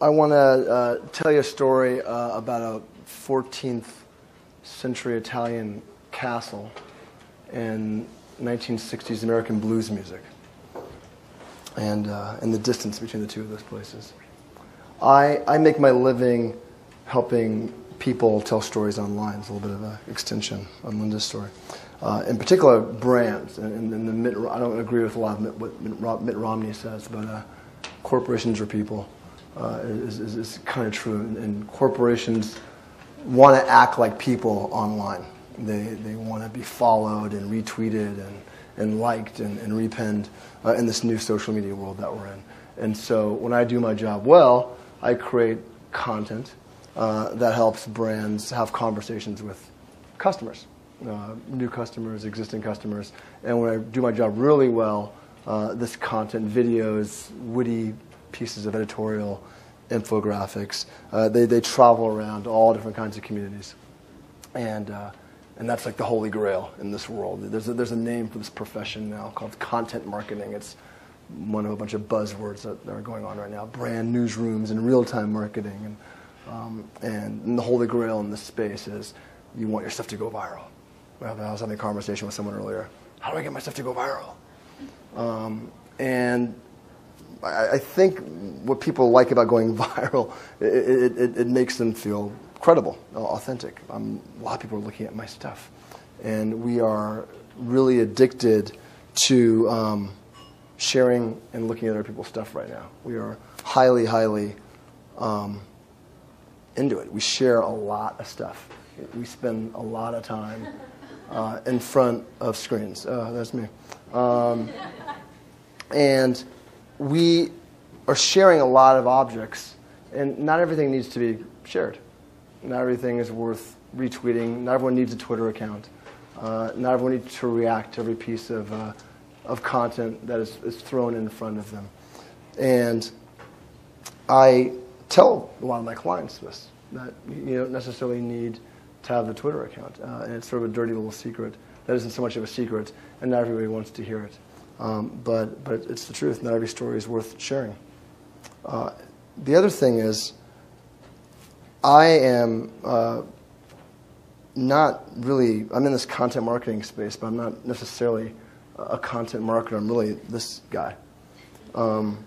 I want to uh, tell you a story uh, about a 14th century Italian castle and 1960s American blues music and, uh, and the distance between the two of those places. I, I make my living helping people tell stories online. It's a little bit of an extension on Linda's story. Uh, in particular, brands. And, and the Mitt, I don't agree with a lot of what Mitt Romney says, but uh, corporations are people uh, is, is, is kind of true. And, and corporations want to act like people online. They, they want to be followed and retweeted and, and liked and, and repinned uh, in this new social media world that we're in. And so when I do my job well, I create content uh, that helps brands have conversations with customers, uh, new customers, existing customers. And when I do my job really well, uh, this content, videos, witty pieces of editorial, infographics, uh, they, they travel around all different kinds of communities. And, uh, and that's like the holy grail in this world. There's a, there's a name for this profession now called content marketing. It's one of a bunch of buzzwords that are going on right now brand newsrooms and real time marketing. And, um, and the holy grail in this space is you want your stuff to go viral. I was having a conversation with someone earlier. How do I get my stuff to go viral? Um, and I, think what people like about going viral, it, it, it makes them feel credible, authentic. Um, a lot of people are looking at my stuff. And we are really addicted to um, sharing and looking at other people's stuff right now. We are highly, highly um, into it. We share a lot of stuff. We spend a lot of time uh, in front of screens. Oh, that's me. Um, and we are sharing a lot of objects, and not everything needs to be shared. Not everything is worth retweeting. Not everyone needs a Twitter account. Uh, not everyone needs to react to every piece of, uh, of content that is, is thrown in front of them. And I tell a lot of my clients this that you don't necessarily need to have a Twitter account. Uh, and it's sort of a dirty little secret that isn't so much of a secret, and not everybody wants to hear it. Um, but, but it's the truth. Not every story is worth sharing. Uh, the other thing is, I am uh, not really, I'm in this content marketing space, but I'm not necessarily a content marketer. I'm really this guy. Um,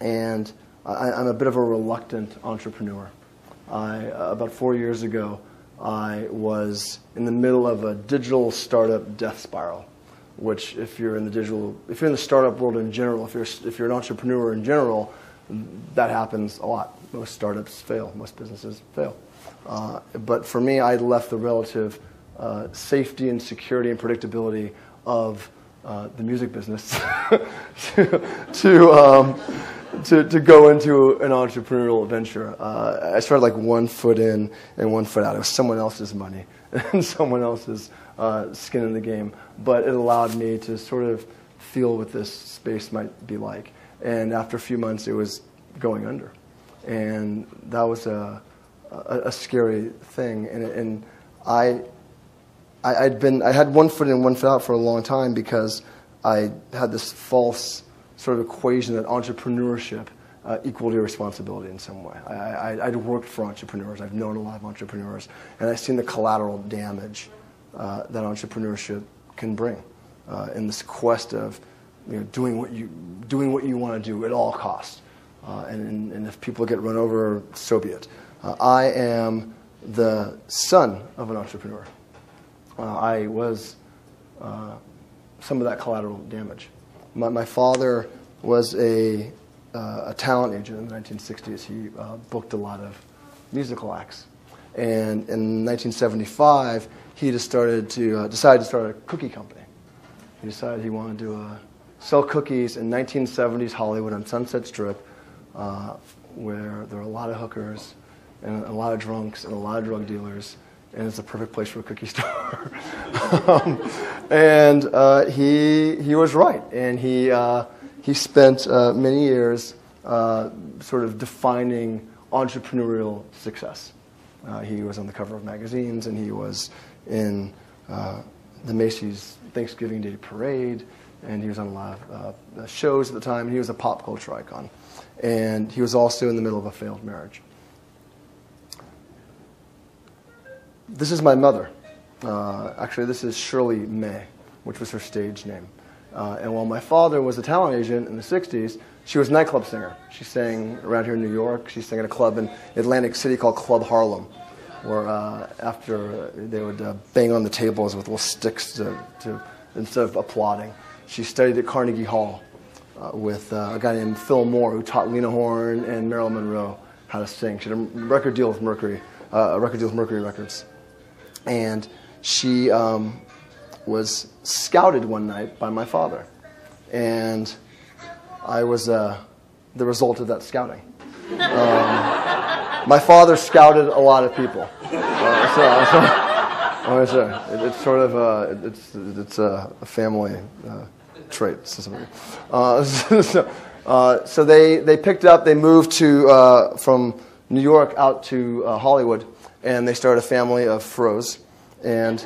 and I, am a bit of a reluctant entrepreneur. I, uh, about four years ago, I was in the middle of a digital startup death spiral, which, if you're in the digital, if you're in the startup world in general, if you're, if you're an entrepreneur in general, that happens a lot. Most startups fail, most businesses fail. Uh, but for me, I left the relative uh, safety and security and predictability of uh, the music business to, to um, to, to go into an entrepreneurial venture. Uh, I started like one foot in and one foot out. It was someone else's money and someone else's uh, skin in the game. But it allowed me to sort of feel what this space might be like. And after a few months, it was going under. And that was a, a, a scary thing. And, and I, I, I'd been, I had one foot in, one foot out for a long time because I had this false sort of equation that entrepreneurship uh, equaled irresponsibility in some way. I, I, would worked for entrepreneurs. I've known a lot of entrepreneurs, and I've seen the collateral damage uh, that entrepreneurship can bring uh, in this quest of you know, doing what you doing what you want to do at all costs. Uh, and, and, if people get run over, so be it. Uh, I am the son of an entrepreneur. Uh, I was some of that collateral damage. My, my father was a, a talent agent in the 1960s. He booked a lot of musical acts. And in 1975, he just started to, uh, decided to start a cookie company. He decided he wanted to uh, sell cookies in 1970s Hollywood on Sunset Strip, uh, where there are a lot of hookers and a lot of drunks and a lot of drug dealers and it's a perfect place for a cookie store. um, and uh, he, he was right, and he, uh, he spent uh, many years sort of defining entrepreneurial success. Uh, he was on the cover of magazines, and he was in uh, the Macy's Thanksgiving Day Parade, and he was on a lot of uh, shows at the time. He was a pop culture icon, and he was also in the middle of a failed marriage. This is my mother. Uh, actually, this is Shirley May, which was her stage name. Uh, and while my father was a talent agent in the 60s, she was a nightclub singer. She sang around here in New York. She sang at a club in Atlantic City called Club Harlem, where uh, after they would uh, bang on the tables with little sticks to, to, instead of applauding. She studied at Carnegie Hall uh, with uh, a guy named Phil Moore, who taught Lena Horne and Marilyn Monroe how to sing. She had a record deal with Mercury, uh, a record deal with Mercury Records, and she um, was scouted one night by my father, and I was uh, the result of that scouting. Um, my father scouted a lot of people. Uh, so, so, oh, sure. It, it's sort of a, it's, it's a, family uh, trait. Uh, so, uh, so they, they picked up, they moved to, uh, from New York out to uh, Hollywood, and they started a family of froze. And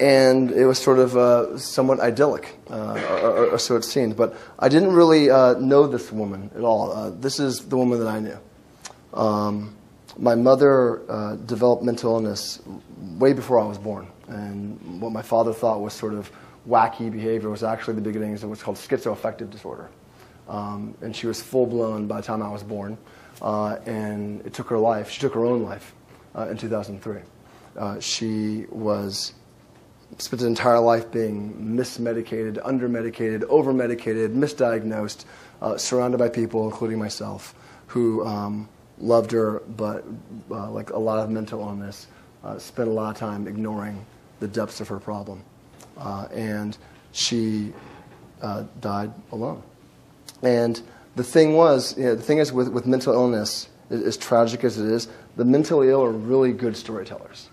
and it was sort of uh, somewhat idyllic, uh, or, or, so it seemed. But I didn't really uh, know this woman at all. Uh, this is the woman that I knew. Um, my mother uh, developed mental illness way before I was born, and what my father thought was sort of wacky behavior was actually the beginnings of what's called schizoaffective disorder. Um, and she was full blown by the time I was born, uh, and it took her life. She took her own life in 2003. she was spent his entire life being mismedicated, undermedicated, overmedicated, misdiagnosed, uh, surrounded by people, including myself, who um, loved her, but uh, like a lot of mental illness, uh, spent a lot of time ignoring the depths of her problem. Uh, and she uh, died alone. And the thing was, you know, the thing is with, with mental illness, as tragic as it is, the mentally ill are really good storytellers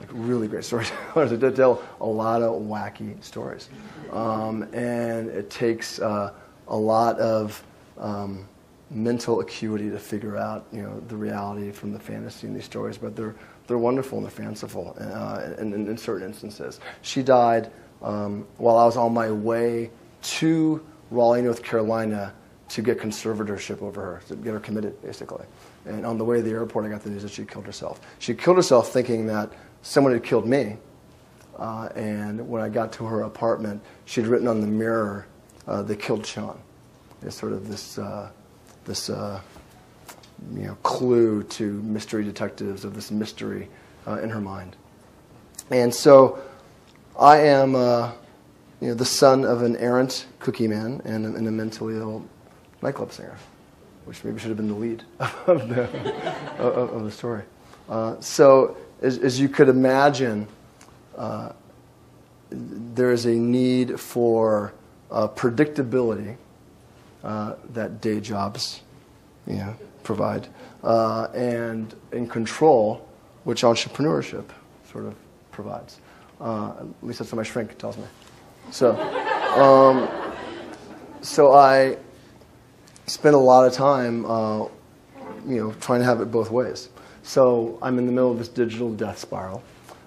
like really great storytellers that tell a lot of wacky stories. Um, and it takes uh, a lot of um, mental acuity to figure out, you know, the reality from the fantasy in these stories. But they're they're wonderful and they're fanciful uh, in, in, in, certain instances. She died um, while I was on my way to Raleigh, North Carolina, to get conservatorship over her, to get her committed, basically. And on the way to the airport, I got the news that she killed herself. She killed herself thinking that someone had killed me. Uh, and when I got to her apartment, she'd written on the mirror, uh, "They killed Shawn." It's sort of this uh, this uh, you know clue to mystery detectives of this mystery uh, in her mind. And so, I am uh, you know the son of an errant cookie man and, and a mentally ill nightclub singer, which maybe should have been the lead of the of, of the story. so as, as you could imagine, uh, there is a need for uh, predictability uh, that day jobs you know, provide, uh, and in control, which entrepreneurship sort of provides. Uh, at least that's what my shrink tells me. So, um, so I spent a lot of time, uh, you know, trying to have it both ways. So I'm in the middle of this digital death spiral,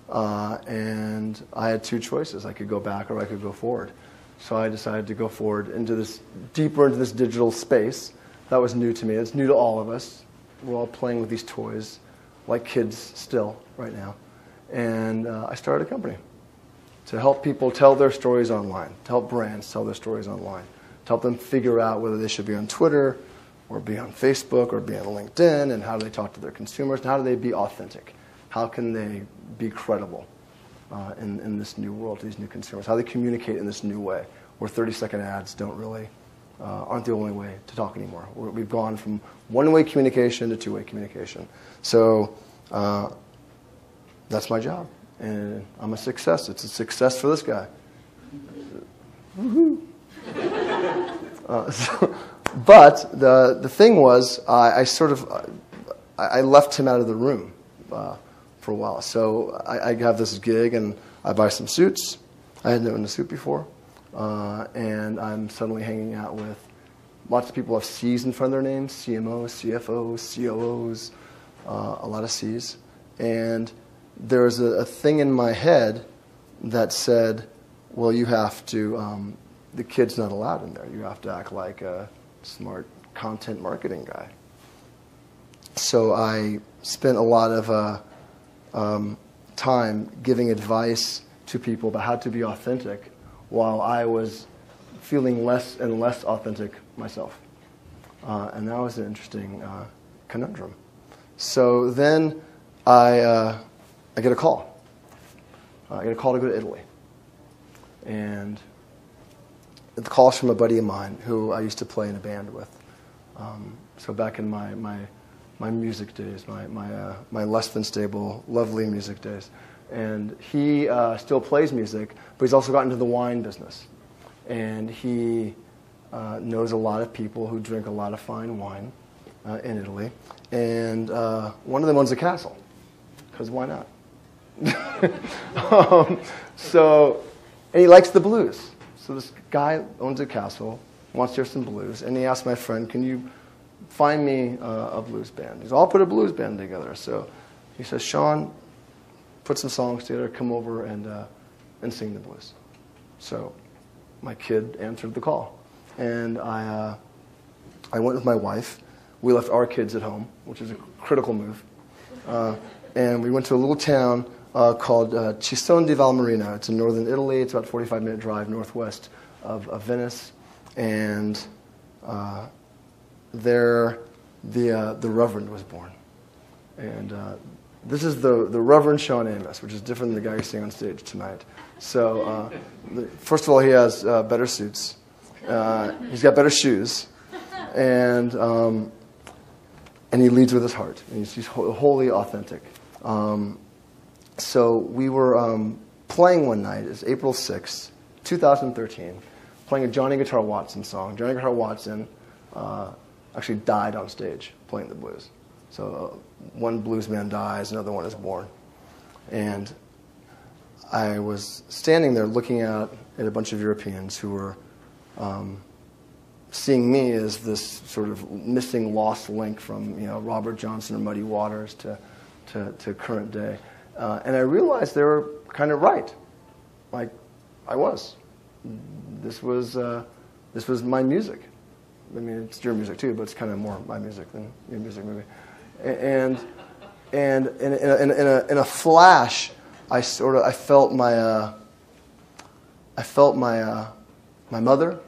uh, and I had two choices. I could go back or I could go forward. So I decided to go forward into this, deeper into this digital space. That was new to me. It's new to all of us. We're all playing with these toys, like kids still right now. And uh, I started a company to help people tell their stories online, to help brands tell their stories online, to help them figure out whether they should be on Twitter, or be on Facebook or be on LinkedIn, and how do they talk to their consumers, and how do they be authentic? How can they be credible uh, in, in this new world to these new consumers? How do they communicate in this new way where 30 second ads don't really, uh, aren't the only way to talk anymore? we we've gone from one way communication to two way communication. So uh, that's my job, and I'm a success. It's a success for this guy. Woohoo! Uh, so, but the, the thing was, I, sort of I, I, left him out of the room uh, for a while. So I, I, have this gig and I buy some suits. I hadn't owned a suit before. Uh, and I'm suddenly hanging out with lots of people have C's in front of their names CMOs, CFOs, COOs, uh, a lot of C's. And there was a, a thing in my head that said, well, you have to, um, the kid's not allowed in there. You have to act like a smart content marketing guy. So I spent a lot of uh, um, time giving advice to people about how to be authentic while I was feeling less and less authentic myself. Uh, and that was an interesting uh, conundrum. So then I, uh, I get a call. I get a call to go to Italy. And the call's from a buddy of mine who I used to play in a band with. Um, so back in my, my, my music days, my, my, uh, my less than stable, lovely music days. And he uh, still plays music, but he's also gotten into the wine business. And he uh, knows a lot of people who drink a lot of fine wine uh, in Italy. And uh, one of them owns a castle, because why not? um, so, and he likes the blues. So this guy owns a castle, wants to hear some blues, and he asked my friend, "Can you find me a blues band?" He's, "I'll put a blues band together." So he says, "Shawn, put some songs together, come over and uh, and sing the blues." So my kid answered the call, and I uh, I went with my wife. We left our kids at home, which is a critical move, uh, and we went to a little town uh, called uh, di Valmarino. It's in northern Italy. It's about a 45 minute drive northwest of, of Venice. And uh, there, the, uh, the Reverend was born. And uh, this is the, the Reverend Shawn Amos, which is different than the guy you're seeing on stage tonight. So, uh, the, first of all, he has better suits, he's got better shoes, and, um, and he leads with his heart. He's, he's wholly authentic. Um, so we were um, playing one night, it's April 6th, 2013, playing a Johnny Guitar Watson song. Johnny Guitar Watson uh, actually died on stage playing the blues. So uh, one blues man dies, another one is born. And I was standing there looking out at a bunch of Europeans who were um, seeing me as this sort of missing, lost link from you know Robert Johnson or Muddy Waters to, to, to current day. Uh, and I realized they were kind of right. Like, I was. This was, uh, this was my music. I mean, it's your music too, but it's kind of more my music than your music, maybe. And, and in, in, a, in, a, in a flash, I sort of I felt my uh, I felt my uh, my mother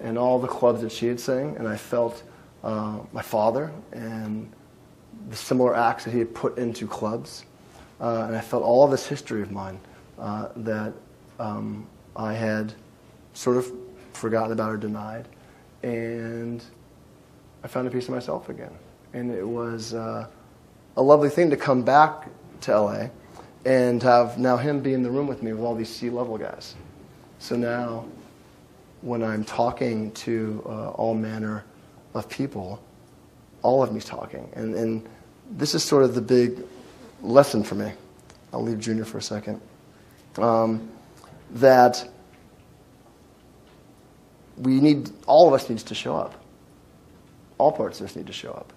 and all the clubs that she had sang, and I felt uh, my father and the similar acts that he had put into clubs. Uh, and I felt all of this history of mine uh, that um, I had sort of forgotten about or denied. And I found a piece of myself again. And it was uh, a lovely thing to come back to LA and have now him be in the room with me with all these C-level guys. So now, when I'm talking to uh, all manner of people, all of me's talking. And, and this is sort of the big lesson for me. I'll leave Junior for a second. Um, that we need, all of us needs to show up. All parts of us need to show up.